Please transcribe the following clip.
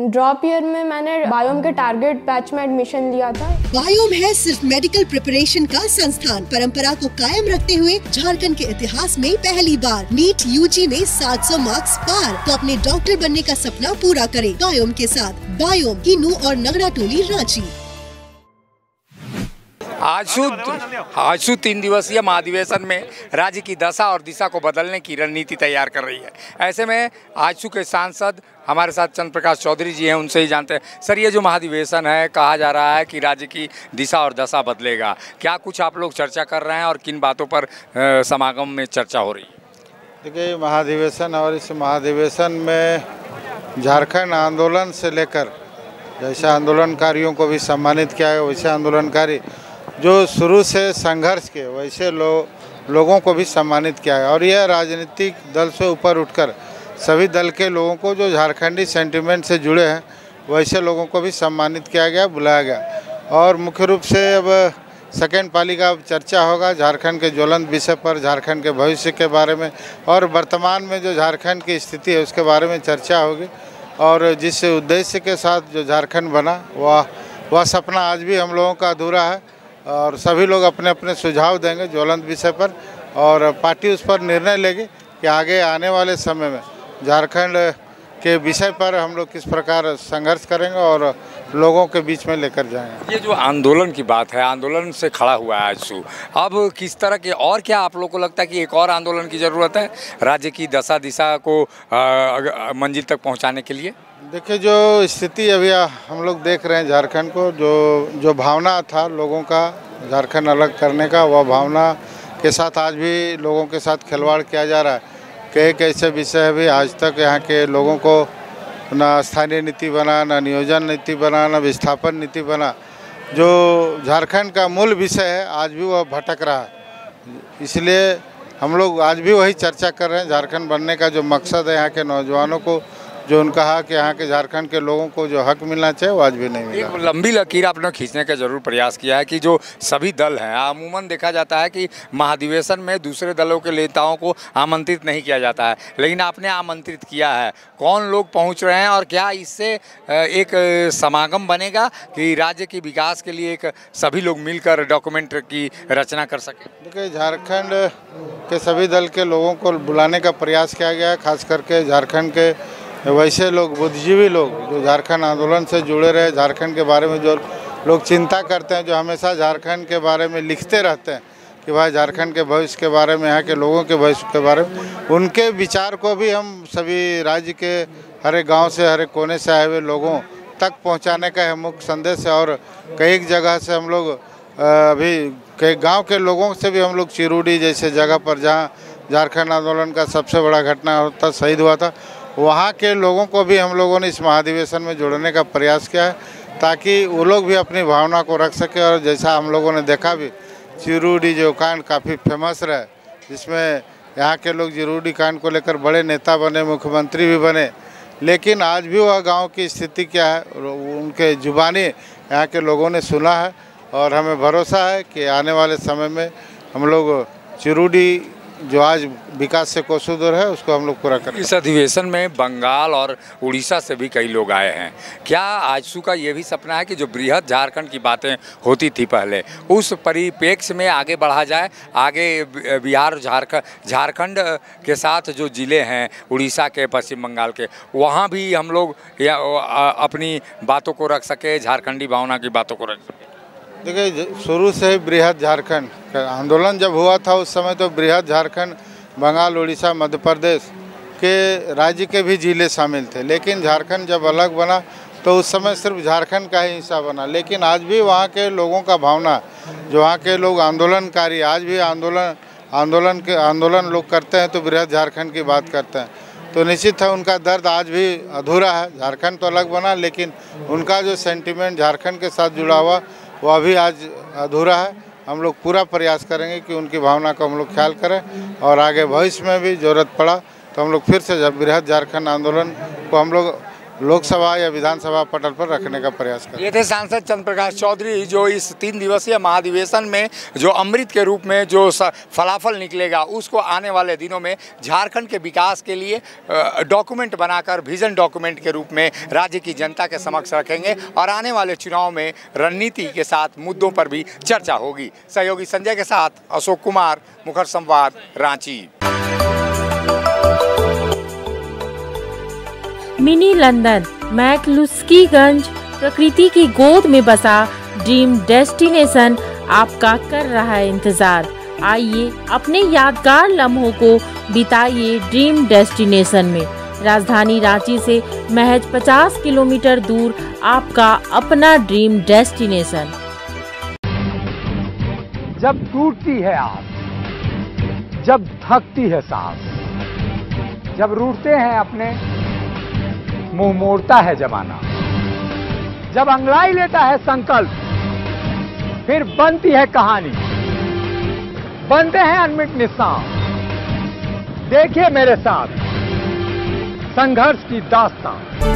Drop year में मैंने biome के टारगेट बैच में एडमिशन लिया था। बायोम है सिर्फ़ मेडिकल प्रिपरेशन का संस्थान। परंपरा को कायम रखते हुए झारखंड के इतिहास में पहली बार नीट यूजी में 700 मार्क्स पार। तो अपने डॉक्टर बनने का सपना पूरा करें। बायोम के साथ। बायोम किनू और नगड़ा टोली रांची आजसू आजसू तीन दिवसीय महाधिवेशन में राज्य की दशा और दिशा को बदलने की रणनीति तैयार कर रही है। ऐसे में आजसू के सांसद हमारे साथ चंद्र प्रकाश चौधरी जी हैं उनसे ही जानते हैं। सर ये जो महाधिवेशन है कहा जा रहा है कि राज्य की दिशा और दशा बदलेगा। क्या कुछ आप लोग चर्चा कर रहे हैं और किन बातों पर समागम में चर्चा हो रही है? देखिए महाधिवेशन और इस महाधिवेशन में झारखंड आंदोलन से लेकर जैसे आंदोलनकारियों को भी सम्मानित किया है वैसे आंदोलनकारी जो शुरू से संघर्ष के वैसे लो, लोगों को भी सम्मानित किया है और यह राजनीतिक दल से ऊपर उठकर सभी दल के लोगों को जो झारखंडी सेंटिमेंट से जुड़े हैं वैसे लोगों को भी सम्मानित किया गया बुलाया गया। और मुख्य रूप से अब सेकेंड पाली का चर्चा होगा झारखंड के ज्वलंत विषय पर झारखंड के भविष्य के बारे में और वर्तमान में जो झारखंड की स्थिति है उसके बारे में चर्चा होगी। और जिस उद्देश्य के साथ जो झारखंड बना वह वह सपना आज भी हम लोगों का अधूरा है। और सभी लोग अपने अपने सुझाव देंगे ज्वलंत विषय पर और पार्टी उस पर निर्णय लेगी कि आगे आने वाले समय में झारखंड के विषय पर हम लोग किस प्रकार संघर्ष करेंगे और लोगों के बीच में लेकर जाएँगे ये जो आंदोलन की बात है आंदोलन से खड़ा हुआ है आजसू। अब किस तरह के और क्या आप लोग को लगता है कि एक और आंदोलन की ज़रूरत है राज्य की दशा दिशा को मंजिल तक पहुँचाने के लिए? देखिए जो स्थिति अभी हम लोग देख रहे हैं झारखंड को जो जो भावना था लोगों का झारखंड अलग करने का वह भावना के साथ आज भी लोगों के साथ खिलवाड़ किया जा रहा है। कई कैसे विषय भी आज तक यहाँ के लोगों को ना स्थानीय नीति बना, ना नियोजन नीति बना, ना विस्थापन नीति बना। जो झारखंड का मूल विषय है, आज भी वह भटक रहा है। इसलिए हम लोग आज भी वही चर्चा कर रहे हैं, झारखंड बनने का जो मकसद है यहाँ के नौजवानों को जो उनका हक यहाँ के झारखंड के लोगों को जो हक मिलना चाहिए वो आज भी नहीं मिला। एक लंबी लकीर आपने खींचने का ज़रूर प्रयास किया है कि जो सभी दल हैं अमूमन देखा जाता है कि महाधिवेशन में दूसरे दलों के नेताओं को आमंत्रित नहीं किया जाता है लेकिन आपने आमंत्रित किया है। कौन लोग पहुँच रहे हैं और क्या इससे एक समागम बनेगा कि राज्य की विकास के लिए एक सभी लोग मिलकर डॉक्यूमेंट की रचना कर सकें? देखिए झारखंड के सभी दल के लोगों को बुलाने का प्रयास किया गया है खास करके झारखंड के वैसे लोग, बुद्धिजीवी लोग जो झारखंड आंदोलन से जुड़े रहे, झारखंड के बारे में जो लोग चिंता करते हैं, जो हमेशा झारखंड के बारे में लिखते रहते हैं कि भाई झारखंड के भविष्य के बारे में, यहाँ के लोगों के भविष्य के बारे में, उनके विचार को भी हम सभी राज्य के हर एक गाँव से, हर एक कोने से आए हुए लोगों तक पहुँचाने का है मुख्य संदेश है और कई जगह से हम लोग अभी कई गाँव के लोगों से भी हम लोग चिरूडी जैसे जगह पर जहाँ झारखंड आंदोलन का सबसे बड़ा घटना होता, शहीद हुआ था वहाँ के लोगों को भी हम लोगों ने इस महाधिवेशन में जोड़ने का प्रयास किया है, ताकि वो लोग भी अपनी भावना को रख सके और जैसा हम लोगों ने देखा भी, चिरूडी जो कांड काफ़ी फ़ेमस रहा जिसमें यहाँ के लोग जिरूडी कांड को लेकर बड़े नेता बने, मुख्यमंत्री भी बने, लेकिन आज भी वह गाँव की स्थिति क्या है उनके जुबानी यहाँ के लोगों ने सुना है और हमें भरोसा है कि आने वाले समय में हम लोग चिरूडी जो आज विकास से कोसों दूर है, उसको हम लोग पूरा करेंगे इस अधिवेशन में बंगाल और उड़ीसा से भी कई लोग आए हैं। क्या आजसू का ये भी सपना है कि जो बृहद झारखंड की बातें होती थी पहले, उस परिप्रेक्ष्य में आगे बढ़ा जाए, आगे बिहार झारखंड झारखंड के साथ जो ज़िले हैं, उड़ीसा के, पश्चिम बंगाल के, वहाँ भी हम लोग अपनी बातों को रख सके, झारखंडी भावना की बातों को रख सके। देखिए शुरू से ही बृहद झारखंड का आंदोलन जब हुआ था, उस समय तो बृहद झारखंड, बंगाल उड़ीसा मध्य प्रदेश के राज्य के भी ज़िले शामिल थे। लेकिन झारखंड जब अलग बना तो उस समय सिर्फ़ झारखंड का ही हिस्सा बना। लेकिन आज भी वहाँ के लोगों का भावना, जो वहाँ के लोग आंदोलनकारी, आज भी आंदोलन आंदोलन के, आंदोलन लोग करते हैं तो बृहद झारखंड की बात करते हैं। तो निश्चित है, उनका दर्द आज भी अधूरा है। झारखंड तो अलग बना, लेकिन उनका जो सेंटिमेंट झारखंड के साथ जुड़ा हुआ वह अभी आज अधूरा है। हम लोग पूरा प्रयास करेंगे कि उनकी भावना को हम लोग ख्याल करें और आगे भविष्य में भी ज़रूरत पड़ा तो हम लोग फिर से बृहद झारखंड आंदोलन को हम लोग लोकसभा या विधानसभा पटल पर रखने का प्रयास करें ये थे सांसद चंद्र प्रकाश चौधरी, जो इस तीन दिवसीय महाधिवेशन में, जो अमृत के रूप में जो फलाफल निकलेगा, उसको आने वाले दिनों में झारखंड के विकास के लिए डॉक्यूमेंट बनाकर, विजन डॉक्यूमेंट के रूप में राज्य की जनता के समक्ष रखेंगे और आने वाले चुनाव में रणनीति के साथ मुद्दों पर भी चर्चा होगी। सहयोगी संजय के साथ अशोक कुमार, मुखर संवाद, रांची। मिनी लंदन, मैकलुस्कीगंज, प्रकृति की गोद में बसा ड्रीम डेस्टिनेशन आपका कर रहा है इंतज़ार। आइए अपने यादगार लम्हों को बिताइए ड्रीम डेस्टिनेशन में। राजधानी रांची से महज 50 किलोमीटर दूर आपका अपना ड्रीम डेस्टिनेशन। जब टूटती है आस जब थकती है सांस, जब रूठते हैं अपने मुँह मोड़ता है जमाना। जब अंगड़ाई लेता है संकल्प, फिर बनती है कहानी। बनते हैं अनमिट निशान। देखिए मेरे साथ, संघर्ष की दास्तान।